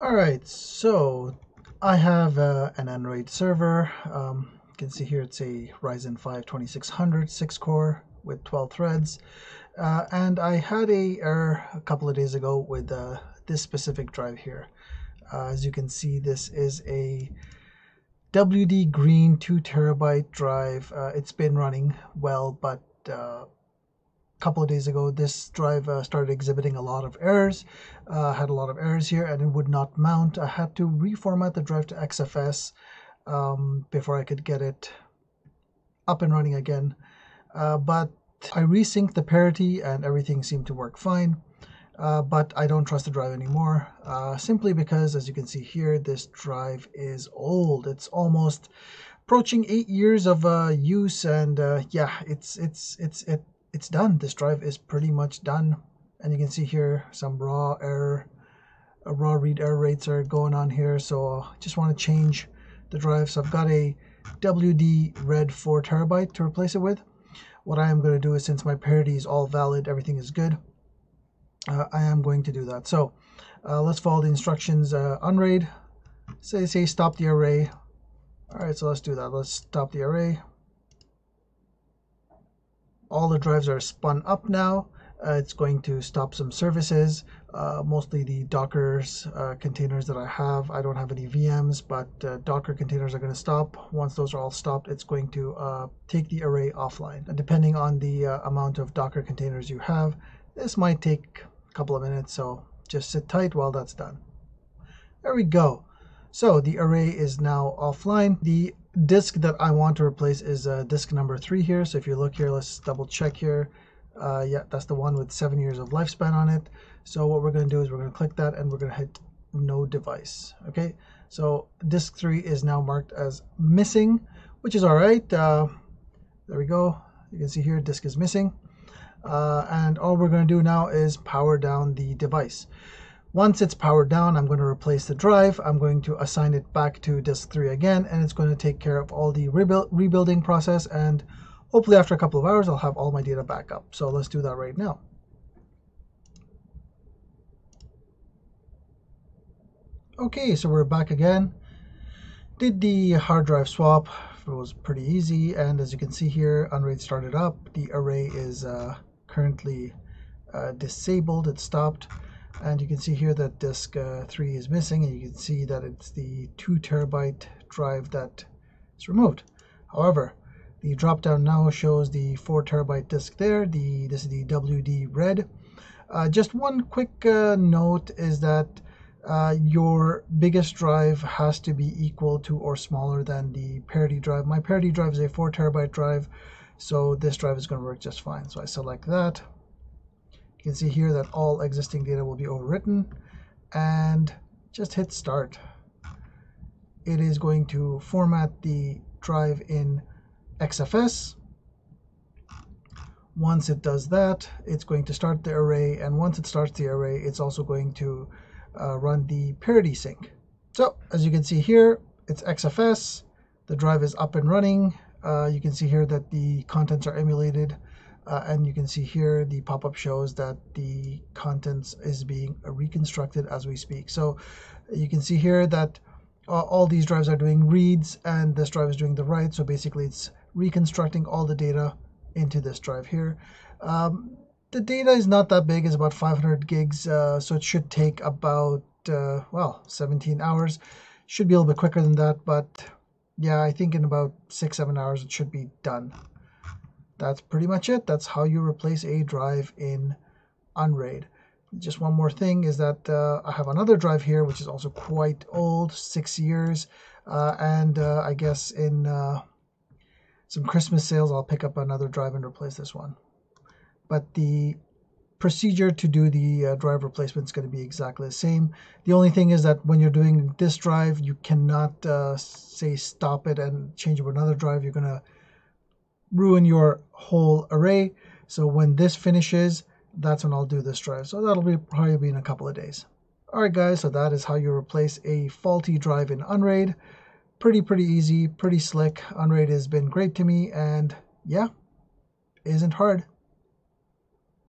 All right, so I have uh, an Unraid server. Um, you can see here it's a Ryzen 5 2600 6 core with 12 threads. Uh, and I had a error a couple of days ago with uh, this specific drive here. Uh, as you can see, this is a WD Green 2 terabyte drive. Uh, it's been running well, but couple of days ago, this drive uh, started exhibiting a lot of errors. Uh, had a lot of errors here and it would not mount. I had to reformat the drive to XFS um, before I could get it up and running again. Uh, but I resynced the parity and everything seemed to work fine. Uh, but I don't trust the drive anymore, uh, simply because, as you can see here, this drive is old. It's almost approaching eight years of uh, use, and uh, yeah, it's it's it's it it's done. This drive is pretty much done. And you can see here some raw error, uh, raw read error rates are going on here. So I just want to change the drive. So I've got a WD Red 4 terabyte to replace it with. What I am going to do is since my parity is all valid, everything is good, uh, I am going to do that. So uh, let's follow the instructions. Uh, unraid, say, say stop the array. All right, so let's do that. Let's stop the array all the drives are spun up now. Uh, it's going to stop some services, uh, mostly the Docker's uh, containers that I have. I don't have any VMs, but uh, Docker containers are going to stop. Once those are all stopped, it's going to uh, take the array offline. And depending on the uh, amount of Docker containers you have, this might take a couple of minutes, so just sit tight while that's done. There we go. So the array is now offline. The disk that I want to replace is uh, disk number three here. So if you look here, let's double check here. Uh, yeah, that's the one with seven years of lifespan on it. So what we're going to do is we're going to click that and we're going to hit no device. Okay, so disk three is now marked as missing, which is all right. Uh, there we go. You can see here disk is missing. Uh, and all we're going to do now is power down the device. Once it's powered down, I'm going to replace the drive. I'm going to assign it back to disk 3 again, and it's going to take care of all the rebuild, rebuilding process. And hopefully after a couple of hours, I'll have all my data back up. So let's do that right now. Okay, so we're back again. Did the hard drive swap. It was pretty easy. And as you can see here, Unraid started up. The array is uh, currently uh, disabled. It stopped and you can see here that disk uh, 3 is missing and you can see that it's the 2 terabyte drive that is removed. However, the drop down now shows the 4 terabyte disk there. The This is the WD Red. Uh, just one quick uh, note is that uh, your biggest drive has to be equal to or smaller than the parity drive. My parity drive is a 4 terabyte drive, so this drive is going to work just fine. So I select that. Can see here that all existing data will be overwritten and just hit start. It is going to format the drive in XFS. Once it does that, it's going to start the array, and once it starts the array, it's also going to uh, run the parity sync. So, as you can see here, it's XFS. The drive is up and running. Uh, you can see here that the contents are emulated uh, and you can see here the pop-up shows that the contents is being reconstructed as we speak. So you can see here that uh, all these drives are doing reads and this drive is doing the write. So basically it's reconstructing all the data into this drive here. Um, the data is not that big, it's about 500 gigs, uh, so it should take about, uh, well, 17 hours. Should be a little bit quicker than that, but yeah, I think in about six, seven hours it should be done that's pretty much it. That's how you replace a drive in Unraid. Just one more thing is that uh, I have another drive here, which is also quite old, six years. Uh, and uh, I guess in uh, some Christmas sales, I'll pick up another drive and replace this one. But the procedure to do the uh, drive replacement is going to be exactly the same. The only thing is that when you're doing this drive, you cannot uh, say stop it and change it to another drive. You're going to ruin your whole array. So when this finishes, that's when I'll do this drive. So that'll be probably be in a couple of days. All right, guys, so that is how you replace a faulty drive in Unraid. Pretty, pretty easy, pretty slick. Unraid has been great to me, and yeah, isn't hard.